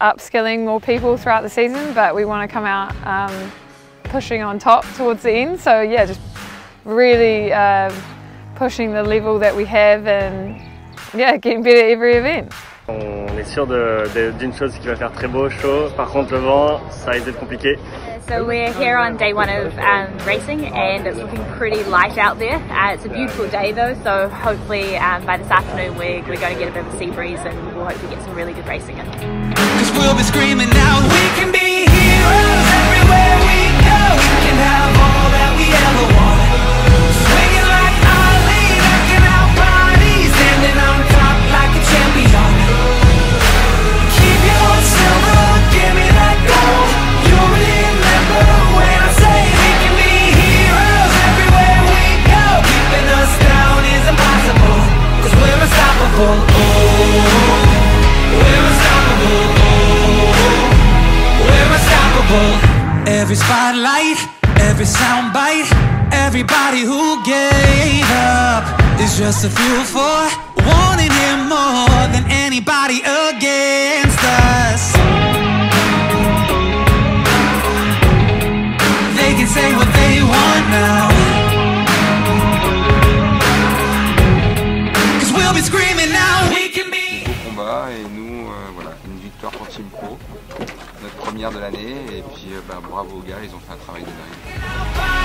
upskilling more people throughout the season, but we want to come out um, pushing on top towards the end. So yeah, just really uh, pushing the level that we have and yeah, getting better every event. On est sûr d'une chose qui va faire très beau, chaud. Par contre, le vent, ça risque d'être compliqué. So we're here on day one of um, racing and it's looking pretty light out there. Uh, it's a beautiful day though, so hopefully um, by this afternoon we're, we're going to get a bit of a sea breeze and we'll hopefully get some really good racing in. Cause we'll be screaming now, we can be heroes Every spotlight, every soundbite, everybody who gave up is just a fuel for wanting him more than anybody against us. They can say what they want now. notre première de l'année. Et puis euh, bah, bravo aux gars, ils ont fait un travail de dingue.